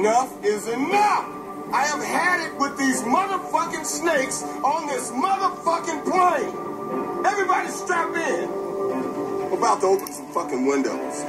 Enough is enough. I have had it with these motherfucking snakes on this motherfucking plane. Everybody strap in. I'm about to open some fucking windows.